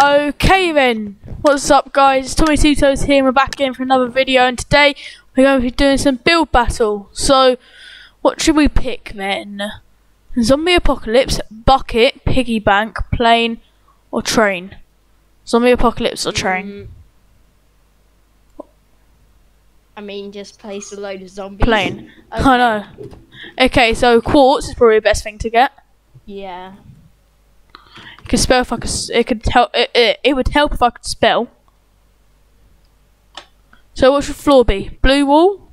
Okay then, what's up guys? It's Tommytwotoes here and we're back again for another video and today we're going to be doing some build battle. So, what should we pick then? Zombie Apocalypse, Bucket, Piggy Bank, Plane or Train? Zombie Apocalypse or Train? Mm, I mean, just place a load of zombies. Plane. Okay. I know. Okay, so Quartz is probably the best thing to get. Yeah. It could spell if I could. It could help. It, it, it would help if I could spell. So what should floor be? Blue wall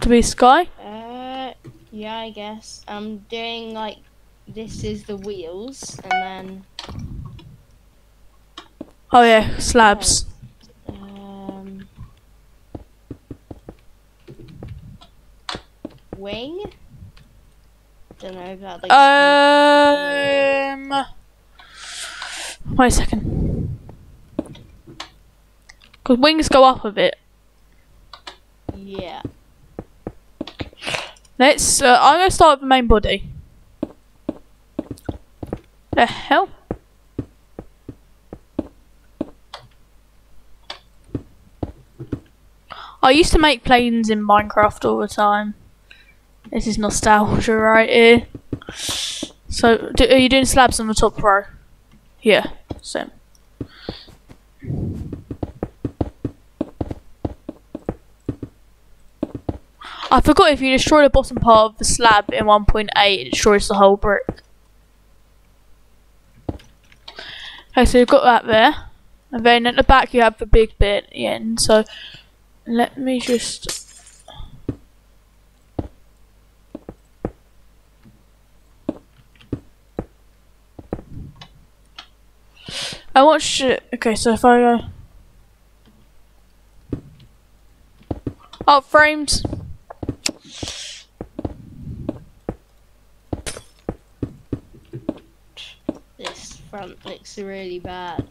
to be sky. Uh, yeah, I guess. I'm doing like this is the wheels, and then Oh yeah, slabs. um, wing. Don't know about like. Um. Wait a second. Because wings go up a bit. yeah. Let's. Uh, I'm gonna start with the main body. The hell? I used to make planes in Minecraft all the time. This is nostalgia right here. So, do, are you doing slabs on the top row? Yeah, same. I forgot if you destroy the bottom part of the slab in 1.8, it destroys the whole brick. Okay, so you've got that there. And then at the back you have the big bit end. So let me just. I watched shit. Okay, so if I go. Oh, frames. This front looks really bad.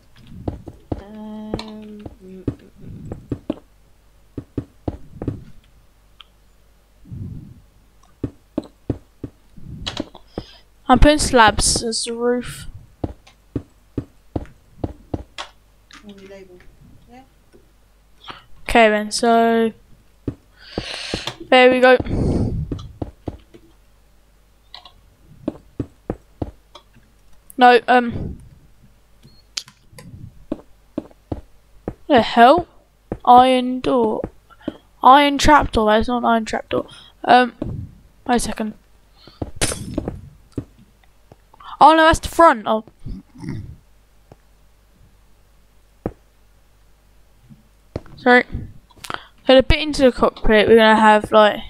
Um, mm, mm, mm. I'm putting slabs as the roof. Okay then, so there we go. No, um the hell? Iron door. Iron trapdoor, that's not an iron trapdoor. Um wait a second. Oh no, that's the front. Oh. Sorry. So the bit into the cockpit, we're gonna have like.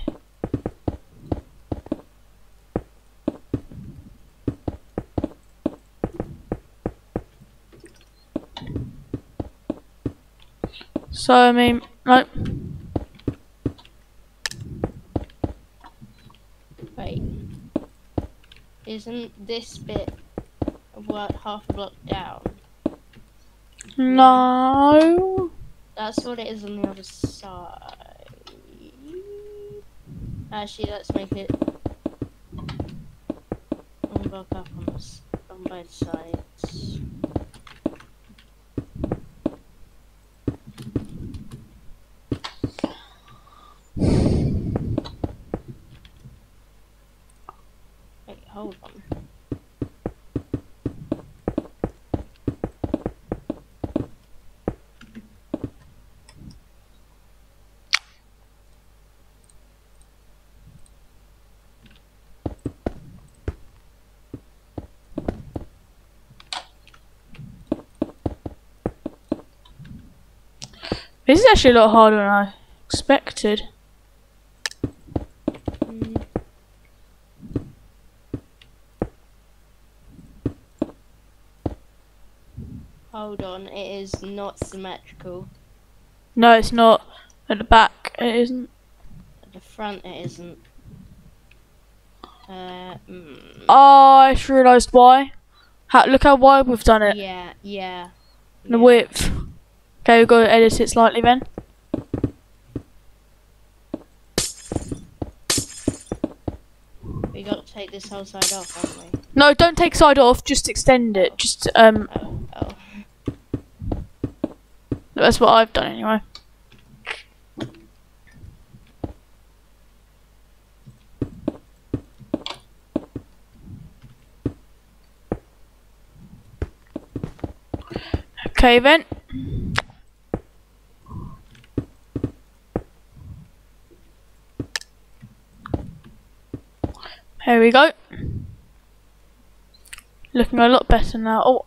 So I mean, like, Wait. Isn't this bit of what half a block down? no. That's what it is on the other side. Actually, let's make it up on, on both sides. Wait, hold on. This is actually a lot harder than I expected. Mm. Hold on, it is not symmetrical. No, it's not. At the back, it isn't. At the front, it isn't. Uh, mm, Oh, I just realised why. How, look how wide we've done it. yeah, yeah. The yeah. width. Okay, we've got to edit it slightly then. We got to take this whole side off, haven't we? No, don't take side off. Just extend it. Just um. Oh, oh. That's what I've done anyway. Okay then. Here we go. Looking a lot better now. Oh,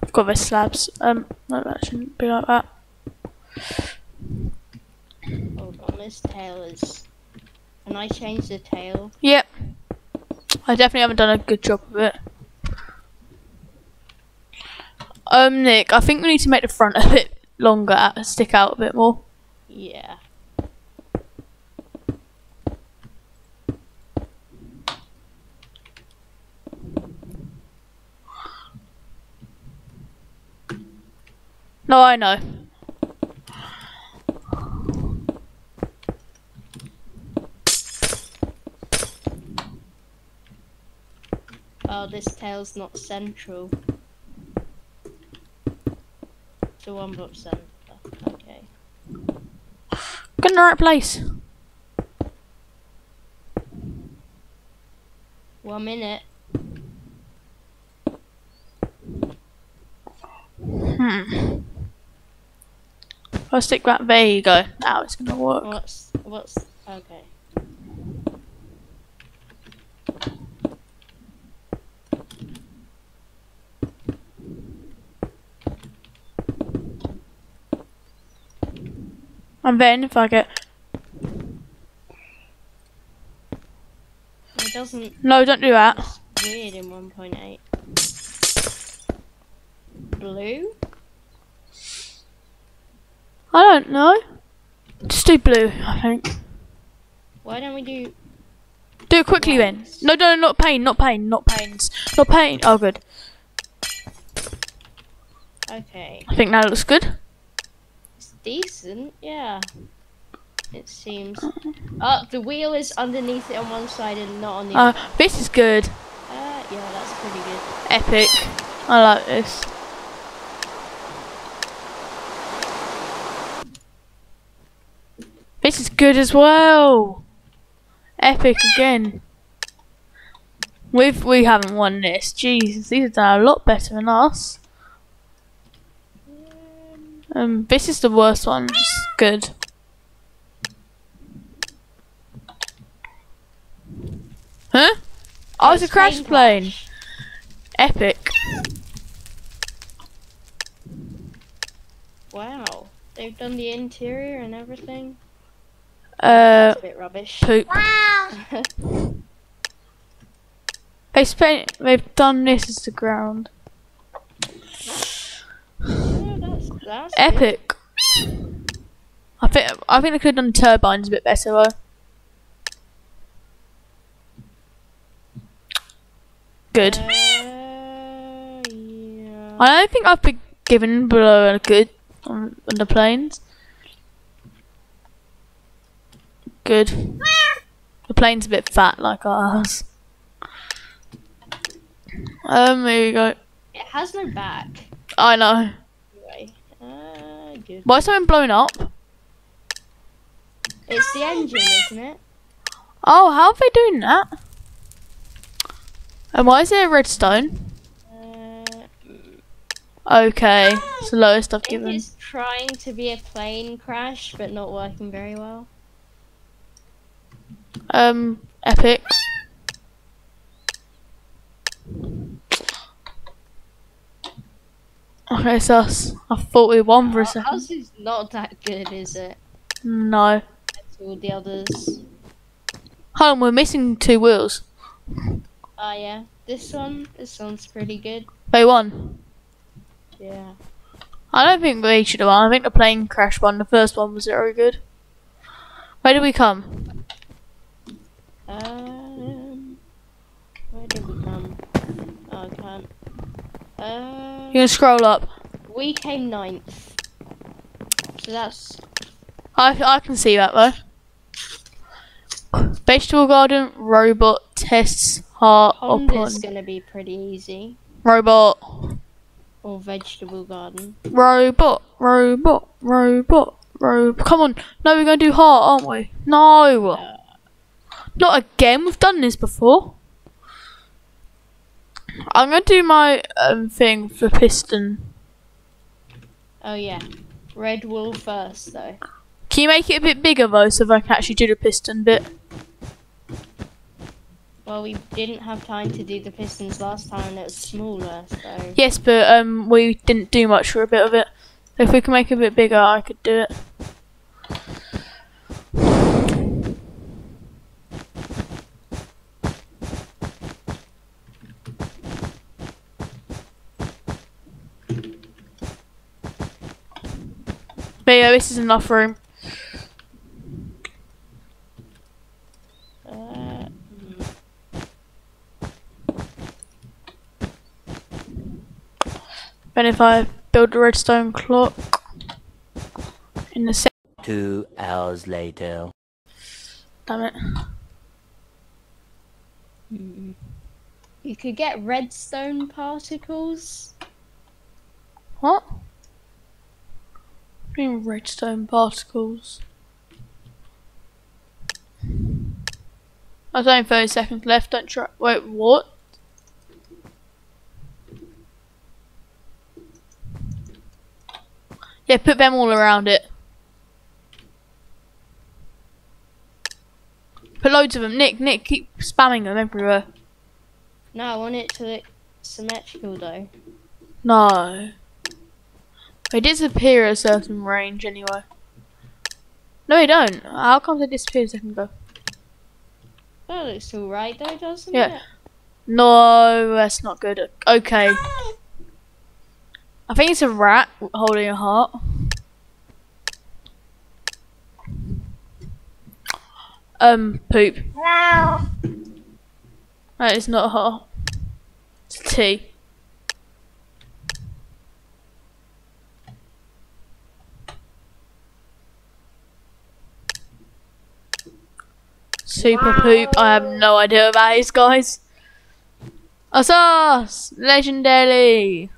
I've got the slabs. Um, no, that shouldn't be like that. Hold on, this tail is. Can I change the tail? Yep. I definitely haven't done a good job of it. Um, Nick, I think we need to make the front a bit longer, stick out a bit more. Yeah. No, I know. Oh, this tail's not central. To one block center. Okay. Get in the right place. One minute. Hmm. I'll stick that. There you go. Now it's gonna work. What's what's okay? And then if I get It doesn't. no, don't do that. It's weird in 1.8. Blue? I don't know. Just do blue. I think. Why don't we do? Do it quickly then. No, no, not pain, not pain, not pains, not pain. Oh, good. Okay, I think that looks good. it's decent. Yeah. It seems. Oh, the wheel is underneath it on one side and not on the Uh, other. this is good. Uh, yeah, that's pretty good. Epic. I like this. This is good as well. Epic again. We've we haven't won this. Jesus, these are a lot better than us. Um, this is the worst one. It's good. Huh? Oh, it's a crash plane plane. Epic. Wow, they've done the interior and everything. Uh, a bit rubbish. poop. They spent. They've done this as the ground. Oh, that's, that's good. Epic. I think. I think they could have done turbines a bit better though. Good. Uh, yeah. I don't think I've been given below a good on, on the planes. Good. The plane's a bit fat like ours. Um, here we go. It has no back. I know. Anyway, uh, good. Why is something blowing up? It's the engine, isn't it? Oh, how are they doing that? And why is there a redstone? Uh, Okay, it's the lowest I've given. it's trying to be a plane crash, but not working very well. Um, epic. Okay, sus. I thought we won for a second. Ours is not that good, is it? No. All the others. On, we're missing two wheels. Oh yeah, this one, this one's pretty good. They won. Yeah. I don't think we should have won. I think the plane crash one. The first one was very good. Where did we come? Um, where did we come? Oh, I can't. Uh, You can scroll up. we came ninth. So that's I I can see that though. Vegetable garden, robot tests heart Honda's upon gonna be pretty easy. robot. Or vegetable garden. Robot, robot, robot, robot. Come on. No, we're going to do heart, aren't we? No. Uh, Not again. We've done this before. I'm going to do my um, thing for piston. oh yeah. Red wool first though. Can you make it a bit bigger though, so I can actually do the piston bit? Well, we didn't have time to do the pistons last time and it was smaller, so. Yes, but um, we didn't do much for a bit of it. If we can make it a bit bigger, I could do it. Yeah, this is enough room. Uh, Then if I build a redstone clock in the center, Two hours later. damn it. hmm. You could get redstone particles. What? Green redstone particles. There's only 30 seconds left, don't try. Wait, what? Yeah, put them all around it. Put loads of them. Nick, Nick, keep spamming them everywhere. No, I want it to look symmetrical though. No. They disappear at a certain range anyway. No, they don't. How come they disappear a second ago? That looks alright though, doesn't it? Yeah. it? No, that's not good. Okay. I think it's a rat holding a heart. Um, poop. That is not a heart. It's a T. Super poop. I have no idea about these guys. Asas! Legendary!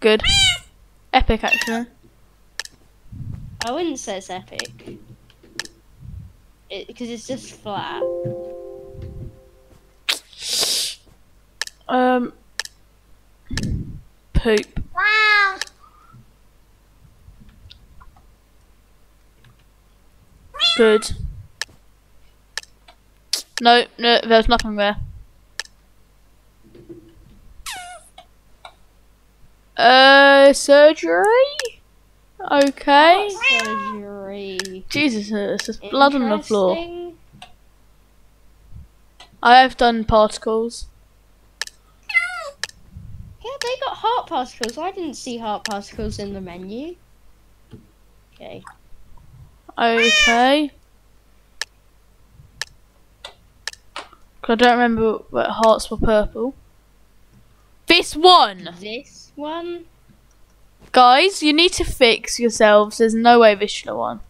Good. Epic, actually. I wouldn't say it's epic. Because it's just flat. Um. Poop. Good. No, no, there's nothing there. Uh, surgery? Okay. Surgery. Jesus, there's blood on the floor. I have done particles. Yeah, they got heart particles. I didn't see heart particles in the menu. Okay. Okay. 'Cause I don't remember what hearts were purple. This one! This one? Guys, you need to fix yourselves. There's no way this should have won.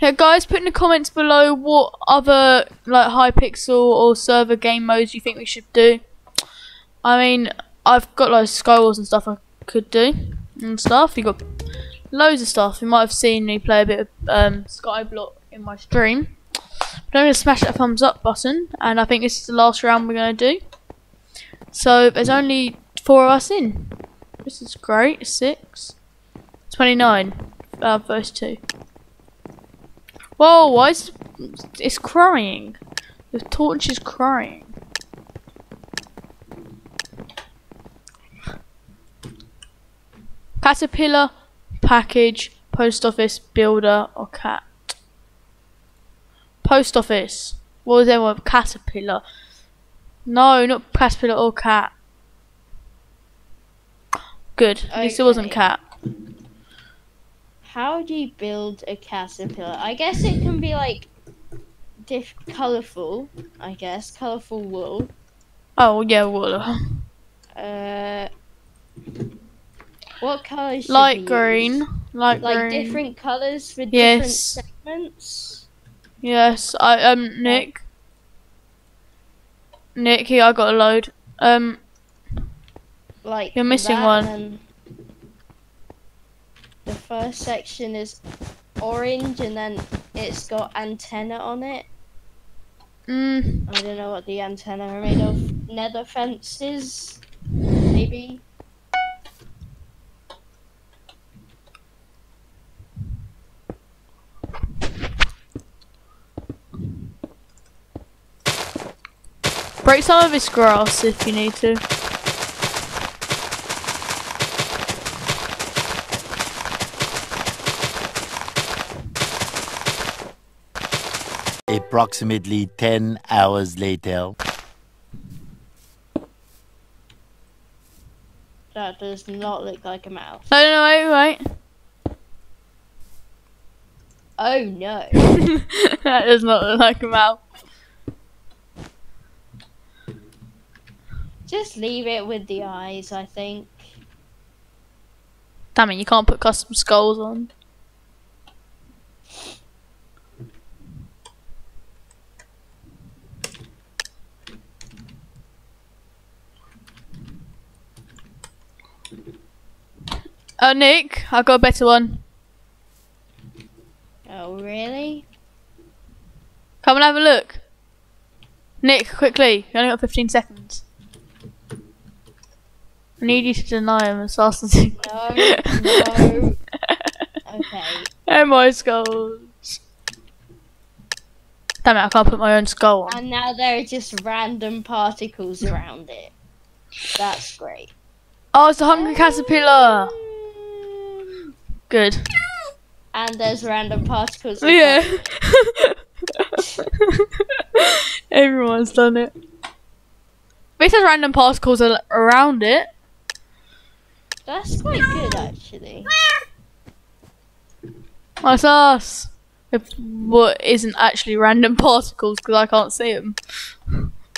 Yeah, guys, put in the comments below what other like Hypixel or server game modes you think we should do. I mean, I've got like Skywars and stuff I could do and stuff. You got loads of stuff. You might have seen me play a bit of um, Skyblock in my stream. But I'm gonna smash that thumbs up button, and I think this is the last round we're gonna do. So there's only four of us in. This is great. Six. 29. Uh, verse 2. Whoa, why is it's crying? The torch is crying. Caterpillar, package, post office, builder, or cat. Post office. What was that one? Caterpillar. No, not caterpillar or cat. Good. At least it wasn't cat. How do you build a caterpillar? I guess it can be like diff colourful, I guess. Colourful wool. Oh yeah, wool. Uh What colours? Light green. Light Like green. different colours for different Yes. segments. Yes, I um Nick. Nick, here I got a load. Um, Like You're missing one. The first section is orange, and then it's got antenna on it. mm, I don't know what the antenna are made of. Nether fences, maybe. break some of this grass if you need to. Approximately 10 hours later. That does not look like a mouse. No, no, no, wait, Oh no. that does not look like a mouse. Just leave it with the eyes, I think. Damn it, you can't put custom skulls on. Oh, Nick, I got a better one. Oh really? Come and have a look. Nick, quickly. You only got 15 seconds. I need you to deny him as fast as you No, no. Okay. And my skulls. Damn it, I can't put my own skull on. And now there are just random particles around it. That's great. Oh, it's a hungry caterpillar. Good. And there's random particles. Oh, yeah. Everyone's done it. This has random particles al- around it. That's quite good actually. That's us. If what isn't actually random particles because I can't see them.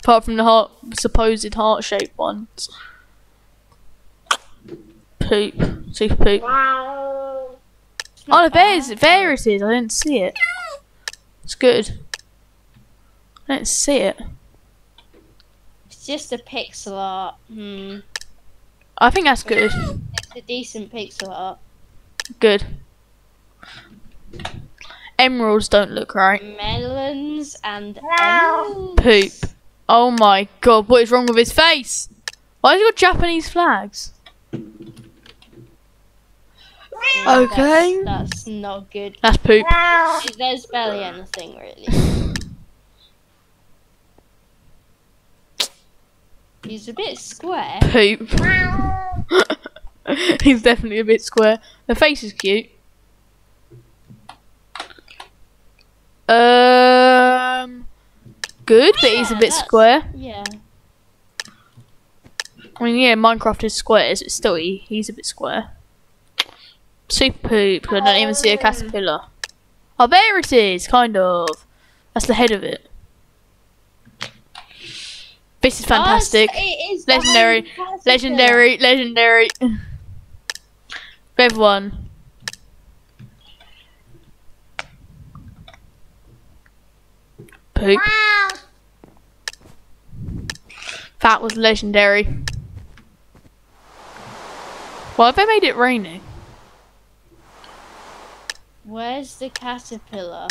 Apart from the heart, supposed heart shaped ones. Poop. Super poop. It's Oh, not there, is, there it is. I didn't see it. It's good. I didn't see it. It's just a pixel art. Hmm. I think that's good. It's a decent pixel art. Good. Emeralds don't look right. Melons and emeralds. Poop. Oh my god, what is wrong with his face? Why has he got Japanese flags? Okay. That's, that's not good. That's poop. There's barely anything really. He's a bit square. Poop. He's definitely a bit square. The face is cute. Um, good, but he's a bit square. Yeah. I mean, yeah, Minecraft is squares. It's still he, he's a bit square. Super poop. I don't even see a oh, caterpillar. Oh, there it is, kind of. That's the head of it. This is oh, fantastic. Oh, it is Legendary. Legendary, legendary. Bev one. Poop. That was legendary. Why have they made it raining? Where's the caterpillar?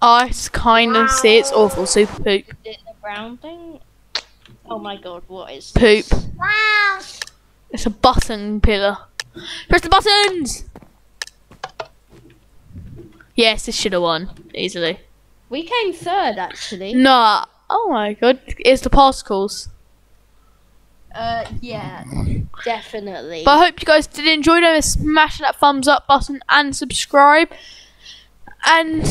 I kind of see it's awful. Super poop. Is it the brown thing? Oh my god, what is Poop. this? It's a button pillar. Press the buttons! Yes, this should have won easily. We came third actually. Nah. Oh my god. It's the particles. Uh, yeah, definitely. But I hope you guys did enjoy them. Smash that thumbs up button and subscribe. And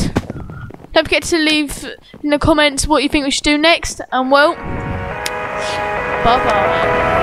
don't forget to leave in the comments what you think we should do next. And well, bye bye.